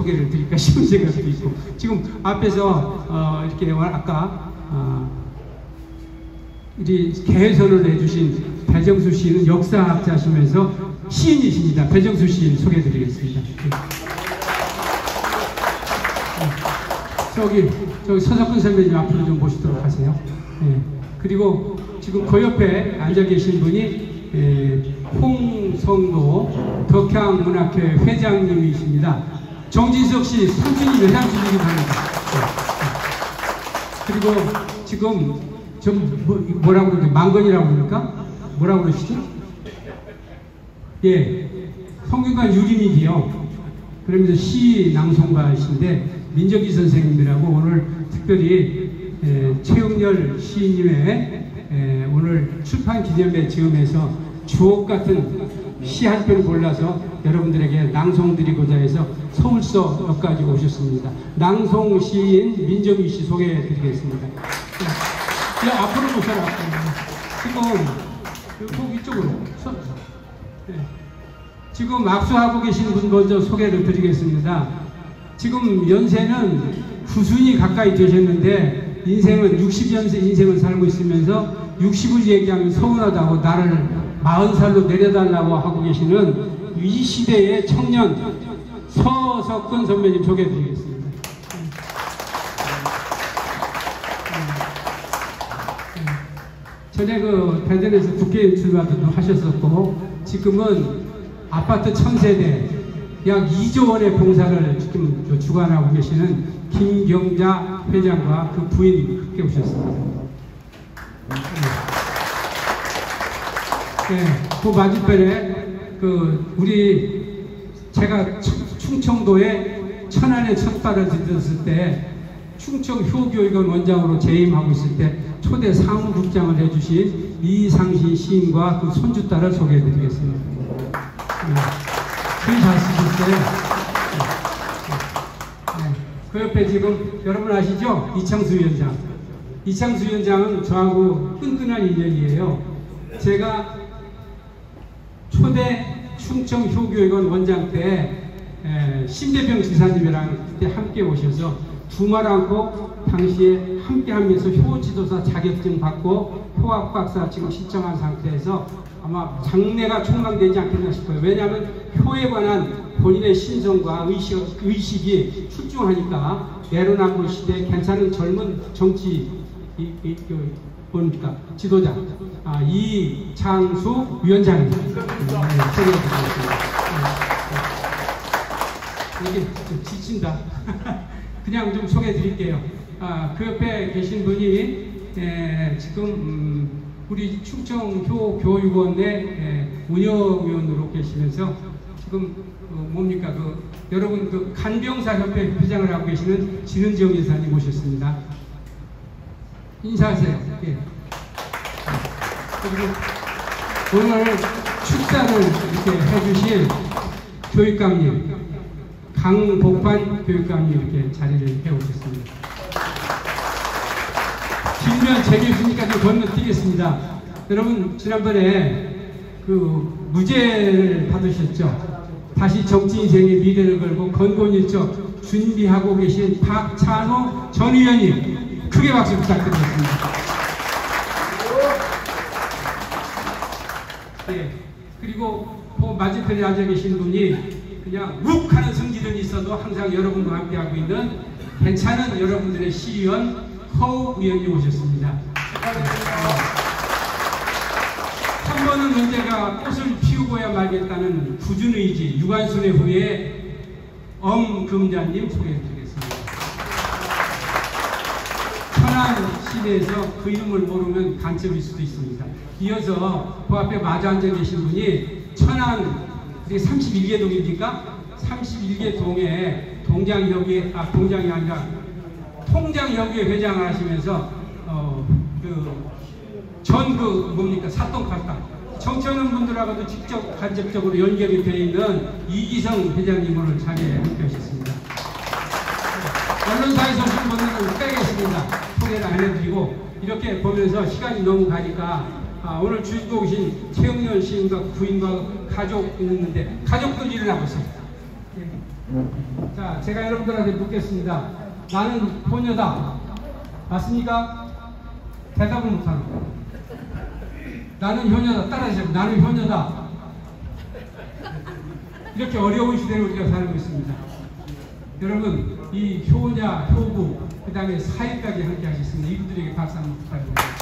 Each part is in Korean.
소개를 드릴까 싶은 생각도 있고 지금 앞에서 어, 이렇게 아까 어, 우리 개선을 해주신 배정수 씨는 역사학자시면서 시인이십니다. 배정수 씨 소개해드리겠습니다. 네. 저기 저기 서석근 선배님 앞으로 좀 모시도록 하세요. 네. 그리고 지금 그 옆에 앉아 계신 분이 에, 홍성도 덕향문학회 회장님이십니다. 정진석 씨 삼촌이 회장님이기도 합니다. 네. 그리고 지금 좀 뭐, 뭐라고 그러죠? 망건이라고 그러니까 뭐라고 그러시죠? 예, 성균관 유림이기요. 그러면서 시 낭송가이신데 민정기 선생님이라고 오늘 특별히 에, 최영렬 시인님의 에, 오늘 출판 기념회 지음해서 주옥 같은 시 한 편 골라서 여러분들에게 낭송드리고자 해서 서울서 몇 가지 오셨습니다. 낭송 시인 민정기 씨 소개해 드리겠습니다. 네, 앞으로 보셔라. 지금 꼭 이쪽으로. 서, 네. 지금 악수하고 계신 분 먼저 소개를 드리겠습니다. 지금 연세는 구순이 가까이 되셨는데 인생은 60연세 인생을 살고 있으면서 60을 얘기하면 서운하다고 나를 40살로 내려달라고 하고 계시는 이 시대의 청년 서석근 선배님 소개해 드리겠습니다. 전에 그 대전에서 국회 출마도 하셨었고 지금은 아파트 천세대 약 2조 원의 봉사를 지금 주관하고 계시는 김경자 회장과 그 부인 함께 오셨습니다. 네, 그 맞은편에 그 우리 제가 충청도에 천안에 첫 발을 디뎠을 때 충청 효교육원 원장으로 재임하고 있을 때 초대 사무국장을 해주신 이상신 시인과 그 손주딸을 소개해드리겠습니다. 네. 글잘 쓰셨어요. 네. 네. 그 옆에 지금 여러분 아시죠? 이창수 위원장. 이창수 위원장은 저하고 끈끈한 인연이에요. 제가 초대 충청 효교육원 원장 때 에, 심대병 지사님이랑 그때 함께 오셔서 두말 않고 당시에 함께 하면서 효지도사 자격증 받고 효학 박사 지금 신청한 상태에서 아마 장래가 총망되지 않겠나 싶어요. 왜냐하면 효에 관한 본인의 신성과 의식, 의식이 출중하니까 내로남불 시대에 괜찮은 젊은 정치 이, 이, 그, 뭡니까 지도자 아, 이창수 위원장입니다. 네, 네, 이게 좀 지친다. 그냥 좀 소개해 드릴게요. 아, 그 옆에 계신 분이 에, 지금 음, 우리 충청교 교육원의 에, 운영위원으로 계시면서 지금 어, 뭡니까 그 여러분 그 간병사 협회 회장을 하고 계시는 진은지영 이사님 모셨습니다. 인사하세요. 예. 그리고 오늘 축사를 이렇게 해주실 교육감님 강복환 교육감이 이렇게 자리를 해오셨습니다. 뒷면 재개수니까 좀 건너뛰겠습니다. 여러분 지난번에 그 무죄를 받으셨죠? 다시 정치 인생의 미래를 걸고 건곤일적 준비하고 계신 박찬호 전 의원님 크게 박수 부탁드리겠습니다. 네, 그리고 그 맞은편에 앉아 계신 분이 그냥 욱하는 성질은 있어도 항상 여러분과 함께하고 있는 괜찮은 여러분들의 시의원 허우 위원님 오셨습니다. 한 번은 언제가 꽃을 피우고야 말겠다는 굳은 의지 유관순의 후에 엄금자님 소개해드리겠습니다. 천안 시내에서 그 이름을 모르면 간첩일 수도 있습니다. 이어서 그 앞에 마주 앉아 계신 분이 천안 그게 31개 동입니까? 31개 동에 동장협의 아 동장이 아니라 통장협의 회장을 하시면서 어그전그 그 뭡니까 사똥팔당 정치하는 분들하고도 직접 간접적으로 연결이 되어 있는 이기성 회장님 오늘 자리에 함께 하셨습니다. 언론사에서 오신 분들은 빼겠습니다. 소개를 안 해드리고 이렇게 보면서 시간이 너무 가니까 아, 오늘 주인공이신 최영렬 시인과 부인과 가족 있는데 가족들 일어나보세요. 예. 자, 제가 여러분들한테 묻겠습니다. 나는 효녀다. 맞습니까? 대답을 못하는 거예요. 나는 효녀다. 따라하세요. 나는 효녀다. 이렇게 어려운 시대를 우리가 살고 있습니다. 여러분, 이 효냐, 효부, 그 다음에 사회까지 함께 하셨습니다. 이분들에게 박수 한번 부탁드리겠습니다.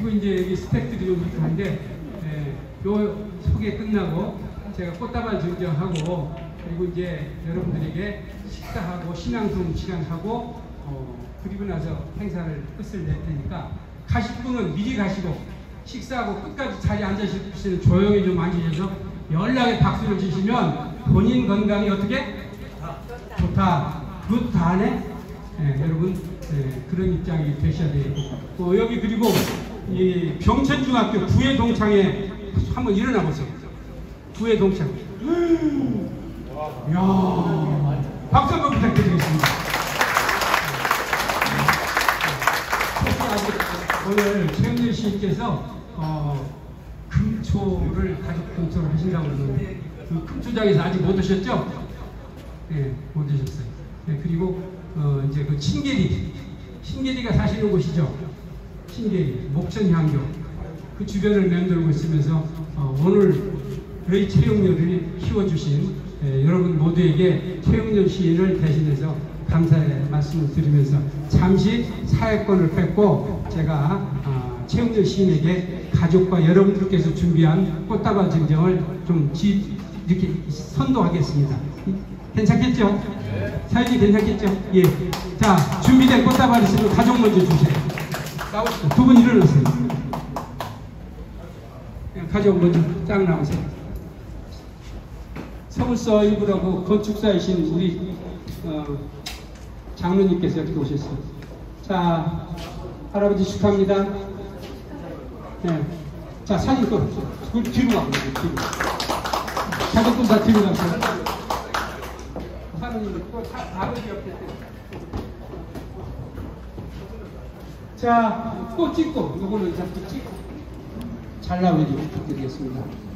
그리고 이제 여기 스태프들이 좀 있고 한데, 예, 요 소개 끝나고 제가 꽃다발 증정하고, 그리고 이제 여러분들에게 식사하고 신앙송 시간하고, 어, 그리고 나서 행사를 끝을 낼 테니까, 가실 분은 미리 가시고, 식사하고 끝까지 자리에 앉으시는 조용히 좀 앉으셔서 연락에 박수를 주시면 본인 건강이 어떻게? 좋다. 그것도 다 하네? 예, 여러분, 예, 그런 입장이 되셔야 되고. 어, 여기 그리고 이 병천중학교 구회 동창회 한번 일어나 보세요. 구회 동창. 이야, 박수 한번 부탁드리겠습니다. 오늘 최은일 시인께서 어, 금초를 가족 금초를 하신다고 그러는데 그 금초장에서 아직 못 오셨죠? 네, 못 오셨어요. 네, 그리고 어, 이제 그 신계리, 신계리가 사시는 곳이죠. 신계리, 목천향교 그 주변을 맴돌고 있으면서 어, 오늘 저희 최용렬을 키워주신 예, 여러분 모두에게 최용렬 시인을 대신해서 감사의 말씀을 드리면서 잠시 사회권을 뺏고 제가 아, 최용렬 시인에게 가족과 여러분들께서 준비한 꽃다발 증정을 좀 지, 이렇게 선도하겠습니다. 괜찮겠죠? 사연이 괜찮겠죠? 예. 자, 준비된 꽃다발 있으면 가족 먼저 주세요. 두 분 일어나세요. 가족 먼저 딱 나오세요. 서울서 일부라고 건축사이신 우리 어, 장로님께서 이렇게 오셨어요. 자, 할아버지 축하합니다. 네. 자, 사진 또, 그 뒤로 가고, 뒤로. 가족분 다 뒤로 가세요. 사모님, 또 사, 아버지 옆에. 자, 꽃 찍고, 요거는 잡고 찍고. 잘 나오게 좀 부탁드리겠습니다.